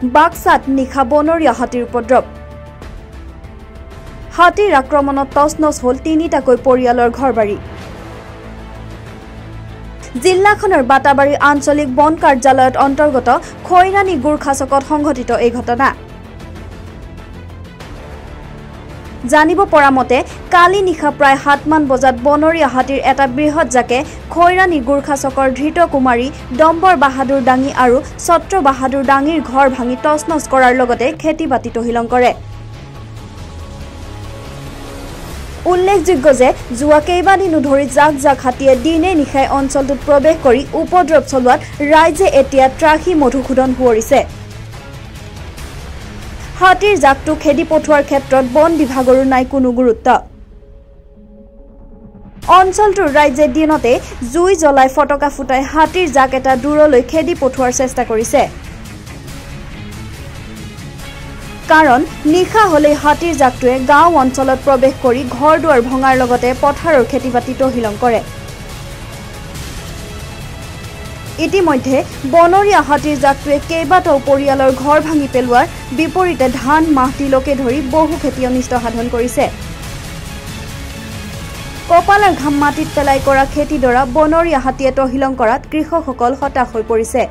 বাক্সাত নিশা বনৰীয়া হাতীৰ উপদ্ৰৱ। হাতীৰ আক্ৰমণত টচ নচ হ'ল তিনিটাকৈ পৰিয়ালৰ ঘৰবাৰী। জিলাখনৰ বাটাবাৰী আঞ্চলিক বন কাৰ্যালয়ত অন্তৰ্গত খৈৰাণী গোৰ্খা চকত সংঘটিত এই ঘটনা। জানিব পৰা মতে কালি নিশা প্ৰায় সাতমান বজাত বনৰীয়া হাতীৰ এটা বৃহৎ জাকে খৈৰাণী গোৰ্খা চকৰ ধৃত কুমাৰী ডম্বৰ বাহাদুৰ ডাঙি আৰু ছত্ৰ বাহাদুৰ ডাঙিৰ ঘৰ ভাঙি তচনচ কৰাৰ লগতে খেতি বাতি তহিলং কৰে। উল্লেখযোগ্য যে যোৱা কেইবাদিনো ধৰি জাক জাক হাতীয়ে দিনে নিশাই অঞ্চলটোত প্ৰৱেশ কৰি উপদ্ৰৱ চলোৱাত ৰাইজে এতিয়া ত্ৰাসী মধুসূদন সোঁৱৰিছে। হাতীৰ জাকটো খেদি পঠোৱাৰ ক্ষেত্ৰত বন বিভাগৰো নাই কোনো গুৰুত্ব। অঞ্চলটোৰ ৰাইজে দিনতে জুই জ্বলাই ফটকা ফুটাই হাতীৰ জাক এটা দূৰলৈ খেদি পঠোৱাৰ চেষ্টা কৰিছে। কাৰণ নিশা হলেই হাতীৰ জাকটোৱে গাঁও অঞ্চলত প্ৰৱেশ কৰি ঘৰ দুৱাৰ ভঙাৰ লগতে পথাৰৰ খেতি বাতি তহিলং কৰে। ইতিমধ্যে বনৰীয়া হাতীৰ জাকটোৱে কেইবাটাও পৰিয়ালৰ ঘৰ ভাঙি পেলোৱাৰ বিপৰীতে ধান মাহ তিলকে ধৰি বহু খেতি অনিষ্ট সাধন কৰিছে। কপালৰ ঘাম মাটিত পেলাই কৰা খেতিডৰা বনৰীয়া হাতীয়ে তহিলং কৰাত কৃষকসকল হতাশ হৈ পৰিছে।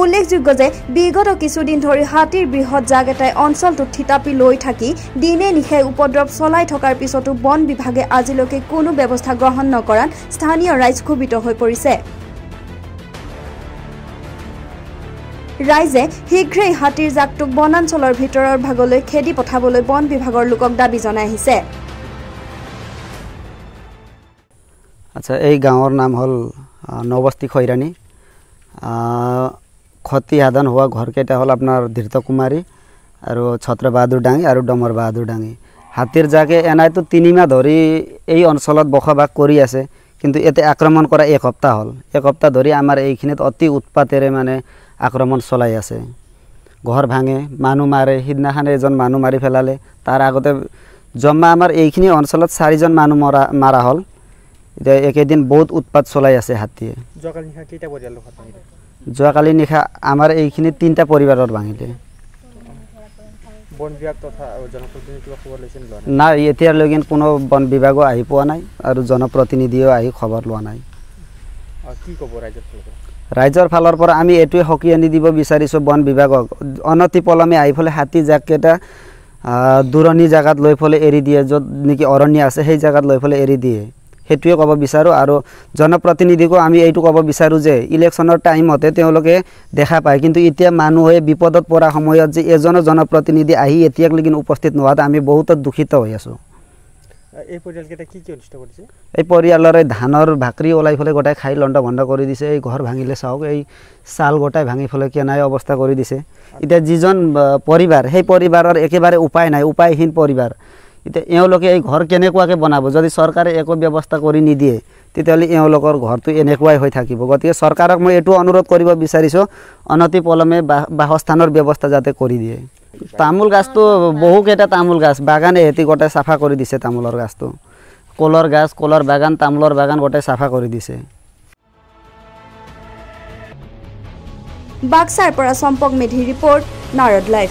উল্লেখযোগ্য যে বিগত কিছুদিন ধৰি হাতীৰ বৃহৎ জাক এটাই অঞ্চলটোত থিতাপি লৈ থাকি দিনে নিশাই উপদ্ৰৱ চলাই থকাৰ পিছতো বন বিভাগে আজিলৈকে কোনো ব্যৱস্থা গ্ৰহণ নকৰাত স্থানীয় ৰাইজ ক্ষোভিত হৈ পৰিছে। ৰাইজে শীঘ্ৰেই হাতীৰ জাকটোক বনাঞ্চলৰ ভিতৰৰ ভাগলৈ খেদি পঠাবলৈ বন বিভাগৰ লোকক দাবী জনাই আহিছে। আচ্ছা এই গাঁৱৰ নাম হ'ল নবস্তি খৈৰাণী। ক্ষতি সাধন হোৱা ঘৰকেইটা হ'ল আপোনাৰ ধৃত কুমাৰী আৰু ছত্ৰ বাহাদুৰ ডাঙি আৰু ডমৰ বাহাদুৰ ডাঙি। হাতীৰ জাকে এনাইতো তিনিমাহ ধৰি এই অঞ্চলত বসবাস কৰি আছে কিন্তু এতিয়া আক্ৰমণ কৰা এক সপ্তাহ হ'ল। এক সপ্তাহ ধৰি আমাৰ এইখিনিত অতি উৎপাতেৰে মানে আক্ৰমণ চলাই আছে। ঘৰ ভাঙে মানুহ মাৰে সিদিনাখন এজন মানুহ মাৰি পেলালে। তাৰ আগতে জমা আমাৰ এইখিনি অঞ্চলত চাৰিজন মানুহ মৰা মাৰা হ'ল। এতিয়া একেদিন বহুত উৎপাত চলাই আছে হাতীয়ে। যোৱাকালি নিশা আমাৰ এইখিনি তিনিটা পৰিবাৰৰ ভাঙিলে। নাই? এতিয়ালৈকে কোনো বন বিভাগো আহি পোৱা নাই আৰু জনপ্ৰতিনিধিও আহি খবৰ লোৱা নাই। আৰু কি ক'ব ৰাইজৰ ফালৰ পৰা? আমি এইটোৱে সকি আনি দিব বিচাৰিছোঁ বন বিভাগক। অনতি পলমে আহি পেলাই হাতী জাককেইটা দূৰণি জেগাত লৈ পেলাই এৰি দিয়ে য'ত নেকি অৰণ্য আছে সেই জেগাত লৈ পেলাই এৰি দিয়ে। সেইটোৱে ক'ব বিচাৰোঁ আৰু জনপ্ৰতিনিধিকো আমি এইটো ক'ব বিচাৰোঁ যে ইলেকশ্যনৰ টাইমতে তেওঁলোকে দেখা পায়। কিন্তু এতিয়া মানুহে বিপদত পৰা সময়ত যে এজনো জনপ্ৰতিনিধি আহি এতিয়ালৈকে উপস্থিত নোহোৱাত আমি বহুত দুখিত হৈ আছোঁ। এই পৰিয়ালকেইটা কি কি অনিষ্ট কৰিছে? এই পৰিয়ালৰে ধানৰ ভাকৰি ওলাই পেলাই গোটাই খাই লণ্ড ভণ্ড কৰি দিছে এই ঘৰ ভাঙিলে চাওক এই চাল গোটাই ভাঙি পেলাই কেনাই অৱস্থা কৰি দিছে। এতিয়া যিজন পৰিবাৰ সেই পৰিবাৰৰ একেবাৰে উপায় নাই উপায়হীন পৰিবাৰ। এতিয়া এওঁলোকে এই ঘৰ কেনেকুৱাকৈ বনাব? যদি চৰকাৰে একো ব্যৱস্থা কৰি নিদিয়ে তেতিয়াহ'লে এওঁলোকৰ ঘৰটো এনেকুৱাই হৈ থাকিব। গতিকে চৰকাৰক মই এইটো অনুৰোধ কৰিব বিচাৰিছোঁ অনতি পলমে বা- বাসস্থানৰ ব্যৱস্থা যাতে কৰি দিয়ে। তামোল গাছটো বহুকেইটা তামোল গাছ বাগানে সিহঁতি গোটেই চাফা কৰি দিছে তামোলৰ গাছটো। কলৰ গাছ কলৰ বাগান তামোলৰ বাগান গোটেই চাফা কৰি দিছে। বাক্সাৰ পৰা চম্পক মেধিৰ ৰিপৰ্ট নাৰদ লাইভ।